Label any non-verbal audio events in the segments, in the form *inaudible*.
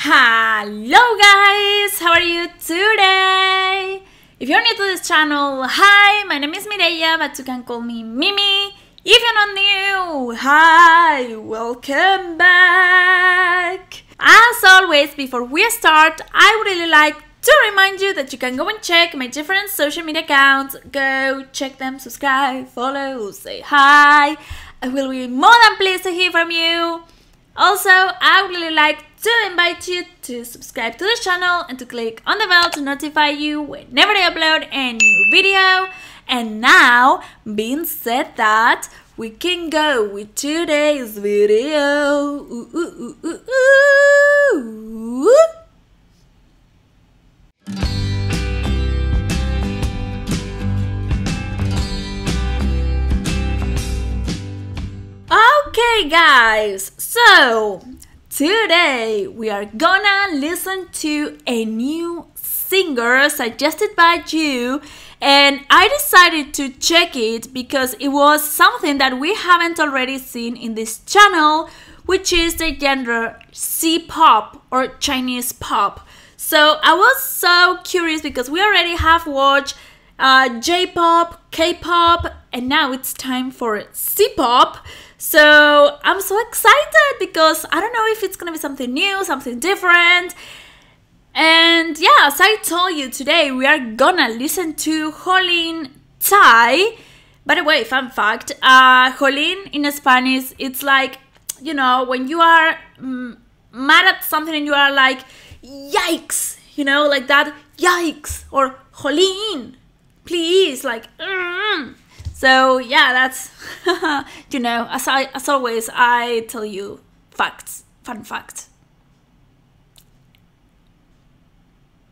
Hello guys, how are you today? If you're new to this channel, hi, my name is Mireia, but you can call me Mimi. If you're not new, hi, welcome back. As always, before we start, I would really like to remind you that you can go and check my different social media accounts. Go check them, subscribe, follow, say hi. I will be more than pleased to hear from you. Also, I would really like to invite you to subscribe to the channel and to click on the bell to notify you whenever I upload a new video. And now, being said that, we can go with today's video. Ooh, ooh, ooh, Okay, guys, so today we are gonna listen to a new singer suggested by you, and I decided to check it because it was something that we haven't already seen in this channel, which is the genre C pop or Chinese pop. So I was so curious because we already have watched uh, J pop, K pop, and now it's time for C pop. So I'm so excited because I don't know if it's gonna be something new, something different. And yeah, as I told you today, we are gonna listen to Jolin Tsai. By the way, fun fact, uh, Jolín in Spanish, it's like, you know, when you are mm, mad at something and you are like, yikes, you know, like that, yikes, or Jolín, please, like, mm. So yeah, that's *laughs* you know, as I as always, I tell you facts, fun facts.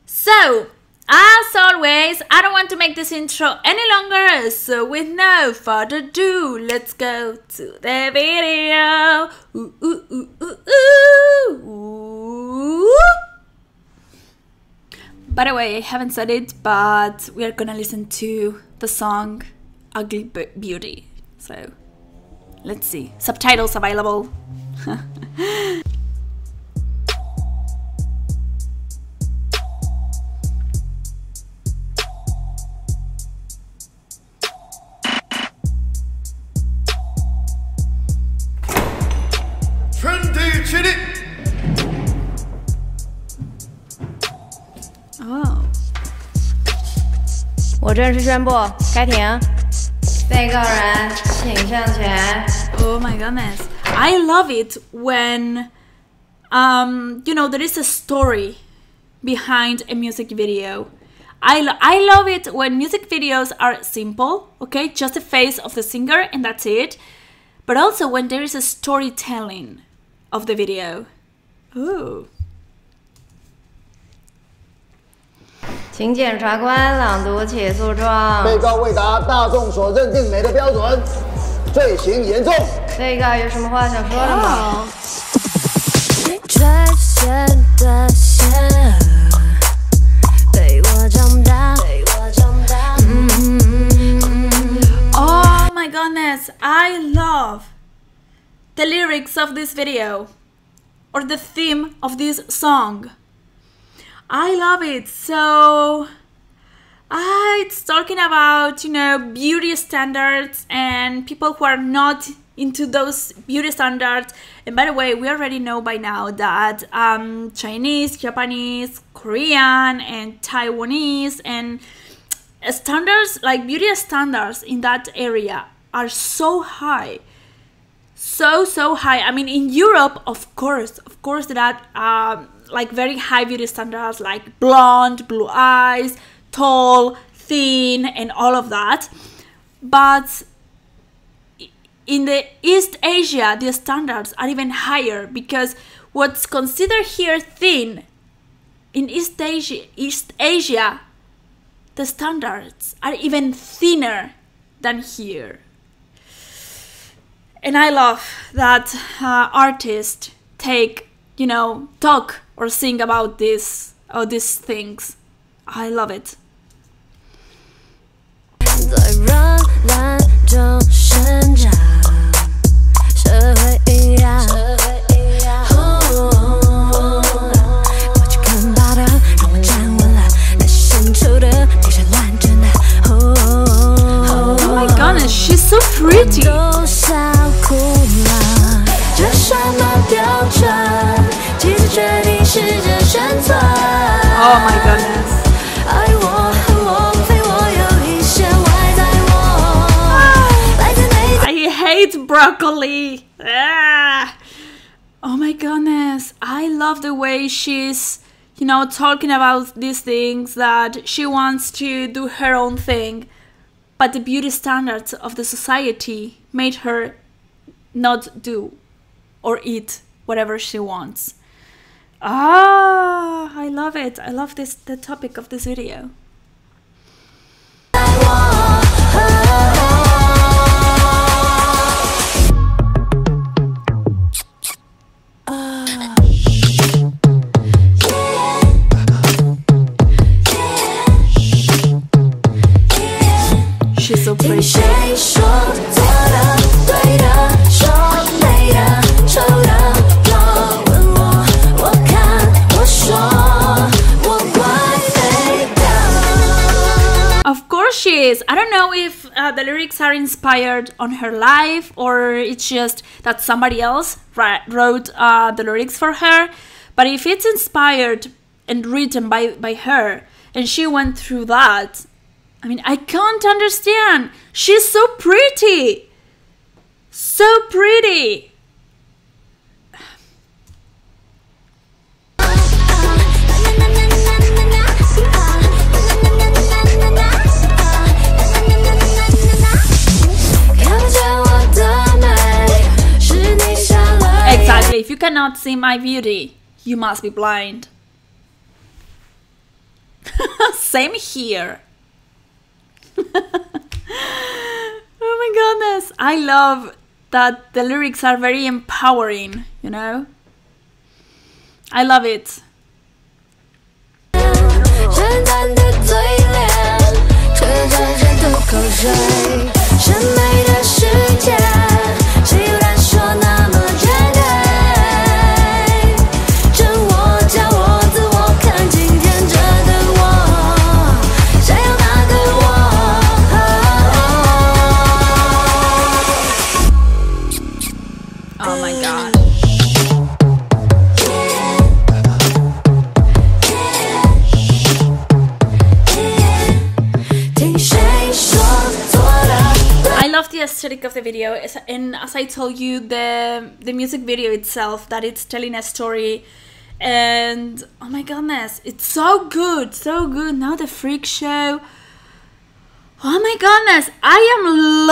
So as always, I don't want to make this intro any longer, so with no further ado, let's go to the video. Ooh, ooh, ooh, By the way, I haven't said it, but we are gonna listen to the song Ugly Beauty. So let's see. Subtitles available. *laughs* 我正式宣布开庭。 被告人，请上前。Oh my goodness. I love it when um you know there is a story behind a music video. I, lo I love it when music videos are simple, okay, just a face of the singer and that's it. But also when there is a storytelling of the video. Ooh. 请检察官朗读起诉状。被告未达大众所认定美的标准，罪行严重。被告有什么话想说的吗？陪我长大。Oh my goodness, I love the lyrics of this video or the theme of this song. I love it. So, uh, it's talking about, you know, beauty standards and people who are not into those beauty standards. And by the way, we already know by now that um, Chinese, Japanese, Korean, and Taiwanese and standards, like beauty standards in that area, are so high so so high i mean in europe of course of course that um, like very high beauty standards like blonde, blue eyes, tall, thin, and all of that. But in the East Asia, the standards are even higher because what's considered here thin in East Asia, East Asia, the standards are even thinner than here. And I love that uh, artists take, you know, talk or sing about this or these things. I love it. Hate broccoli. Ah. Oh my goodness. I love the way she's, you know, talking about these things that she wants to do her own thing, but the beauty standards of the society made her not do or eat whatever she wants. Ah, I love it. I love this the topic of this video. Know if uh, the lyrics are inspired on her life or it's just that somebody else wrote uh, the lyrics for her. But if it's inspired and written by, by her and she went through that, I mean, I can't understand. She's so pretty. So pretty. Cannot see my beauty, you must be blind. *laughs* Same here. *laughs* oh my goodness. I love that the lyrics are very empowering, you know? I love it. Aesthetic of the video, as- and as I told you, the the music video itself that it's telling a story, and oh my goodness, it's so good, so good. Now the freak show. Oh my goodness, I am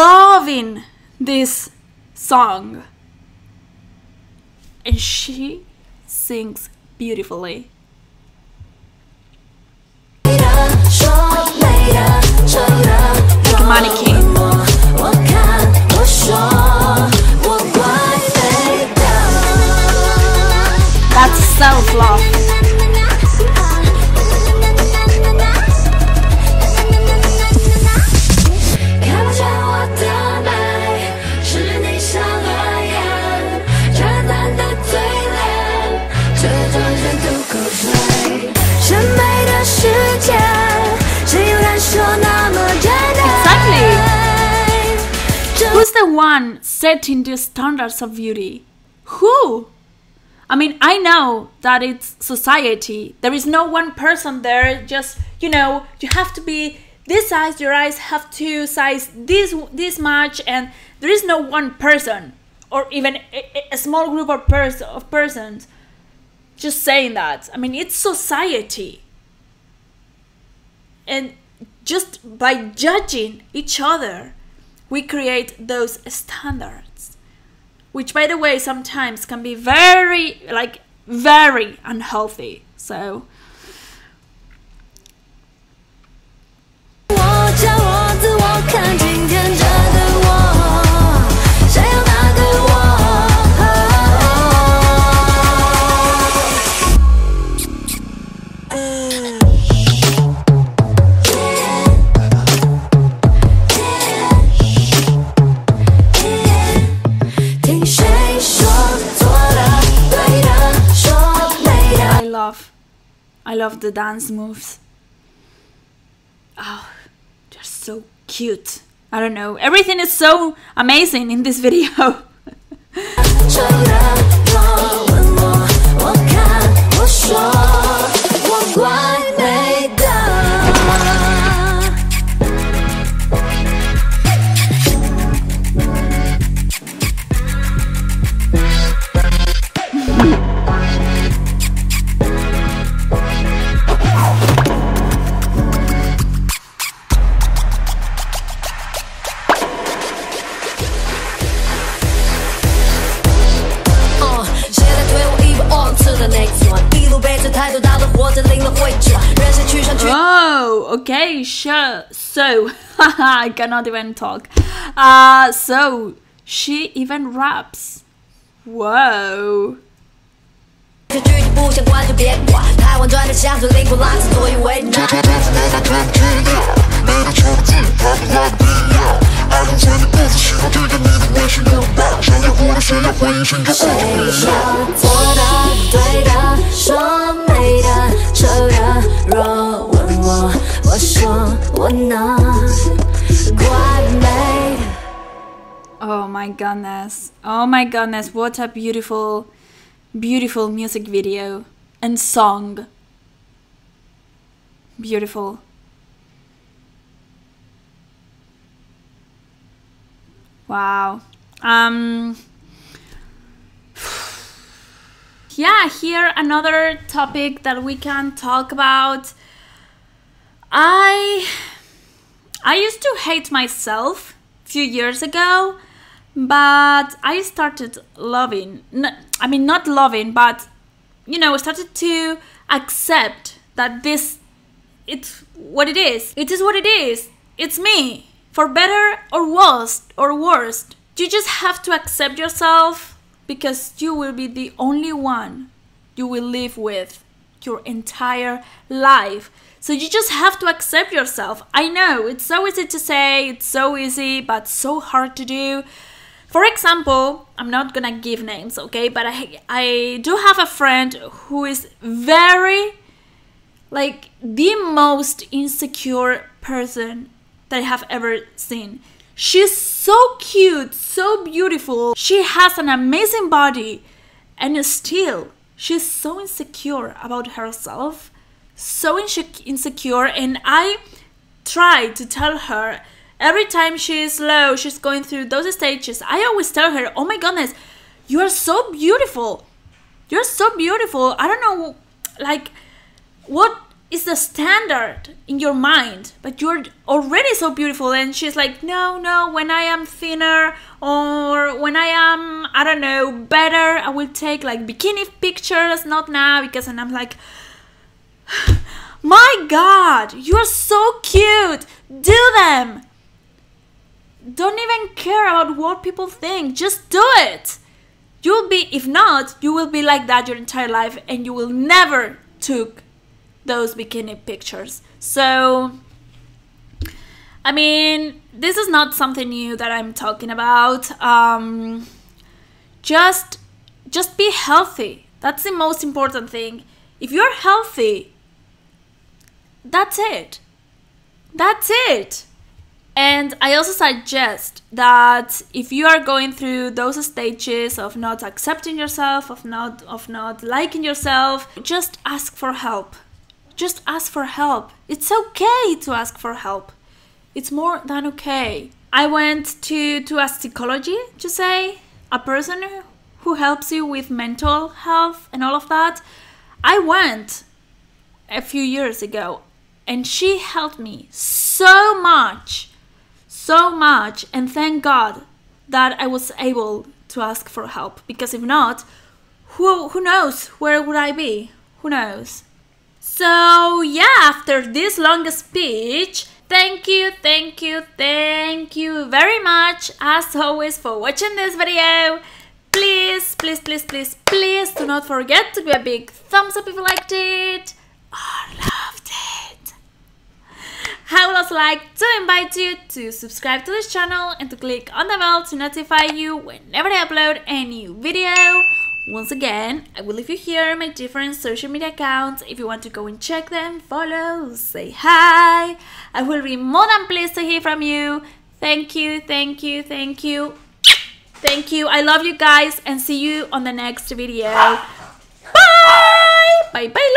loving this song, and she sings beautifully. Who's the one setting the standards of beauty? Who? I mean, I know that it's society. There is no one person there. Just you know, you have to be this size. Your eyes have to size this this much, and there is no one person or even a, a small group of pers- of persons just saying that. I mean, it's society, and just by judging each other, we create those standards which by the way sometimes can be very like very unhealthy. So I love the dance moves. Oh, they're so cute. I don't know. Everything is so amazing in this *laughs* video. Oh, okay, sure. So, *laughs* I cannot even talk. Uh, so, she even raps. Whoa. Oh my goodness. Oh my goodness. What a beautiful, beautiful music video and song. Beautiful. Wow. Um *sighs* Yeah, here another topic that we can talk about. I I used to hate myself a few years ago, but I started loving. I mean, not loving, but you know, started to accept that this it's what it is. It is what it is. It's me, for better or worse or worst. You just have to accept yourself because you will be the only one you will live with your entire life. So you just have to accept yourself. I know it's so easy to say, it's so easy, but so hard to do. For example, I'm not gonna give names, okay, but I I do have a friend who is very like the most insecure person that I have ever seen. She's so cute, so beautiful. She has an amazing body, and still, she's so insecure about herself. So insecure, and I try to tell her every time she's low, she's going through those stages. I always tell her, Oh my goodness, you are so beautiful. You're so beautiful. I don't know, like, what is the standard in your mind but you're already so beautiful and she's like no no when i am thinner or when i am i don't know better i will take like bikini pictures not now because and i'm like *sighs* my god you're so cute. Do them. Don't even care about what people think. Just do it. You'll be if not you will be like that your entire life and you will never took those bikini pictures. So i mean this is not something new that i'm talking about. Um just just be healthy. That's the most important thing. If you're healthy that's it. That's it. And I also suggest that if you are going through those stages of not accepting yourself, of not of not liking yourself, just ask for help. Just ask for help. It's okay to ask for help. It's more than okay. I went to to a psychology to say a person who helps you with mental health and all of that. I went a few years ago and she helped me so much so much and thank god that i was able to ask for help because if not who who knows where would i be who knows so yeah after this long speech thank you thank you thank you very much as always for watching this video please please please please please do not forget to give a big thumbs up if you liked it or loved it I would also like to invite you to subscribe to this channel and to click on the bell to notify you whenever I upload a new video. Once again, I will leave you here my different social media accounts if you want to go and check them, follow, say hi. I will be more than pleased to hear from you. Thank you, thank you, thank you. Thank you. I love you guys and see you on the next video. Bye! Bye bye,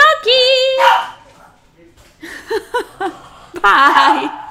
Lucky! *laughs* Bye!